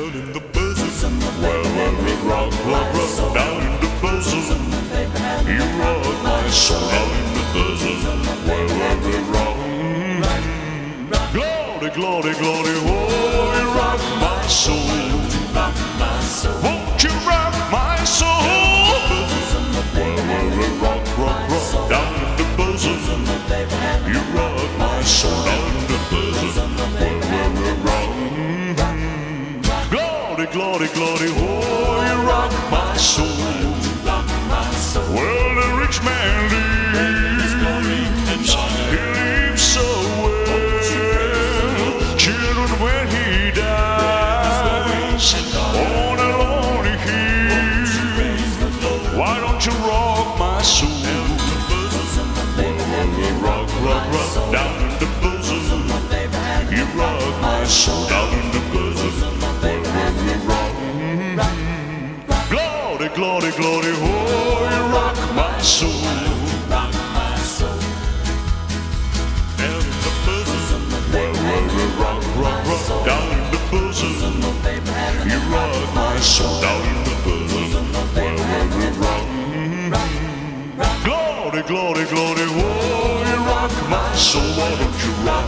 down in the bosom, where where we rock, rock, rock, down in the bosom, you rock my soul down in the bosom, where where we rock. Glory, glory, glory, oh, you rock my soul. Won't you rock my soul? Where where we rock, rock, rock, down in the bosom, you rock my soul Glory, glory, glory, oh, you rock my soul. Well, the rich man lives, he lives so well. Children, when he dies, on a lonely hill, why don't you rock my soul? Rock, rock, rock, down in the bosom. You rock my soul glory, glory, oh, you rock my soul. Down in the bosom, where, well, well, rock, rock, rock. Down in the bosom, you rock my soul. Down in the bosom, rock. Mm-hmm. Glory, glory, glory, oh, you rock my soul. Why don't you rock?